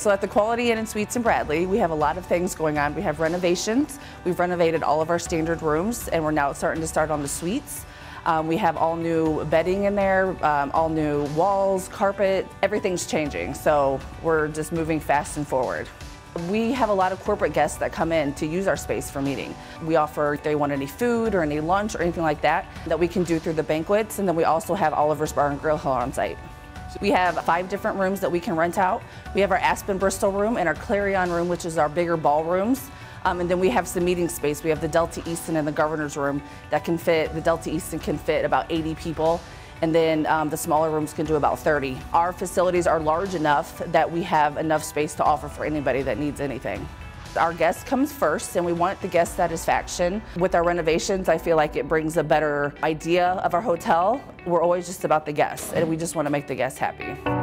So at the Quality Inn and Suites in Bradley, we have a lot of things going on. We have renovations. We've renovated all of our standard rooms and we're now starting to start on the suites. Um, we have all new bedding in there, um, all new walls, carpet, everything's changing. So we're just moving fast and forward. We have a lot of corporate guests that come in to use our space for meeting. We offer if they want any food or any lunch or anything like that that we can do through the banquets and then we also have Oliver's Bar and Grill here on site. We have five different rooms that we can rent out. We have our Aspen Bristol room and our Clarion room, which is our bigger ballrooms. Um, and then we have some meeting space. We have the Delta Easton and the Governor's room that can fit, the Delta Easton can fit about 80 people. And then um, the smaller rooms can do about 30. Our facilities are large enough that we have enough space to offer for anybody that needs anything. Our guest comes first and we want the guest satisfaction. With our renovations, I feel like it brings a better idea of our hotel. We're always just about the guests and we just want to make the guests happy.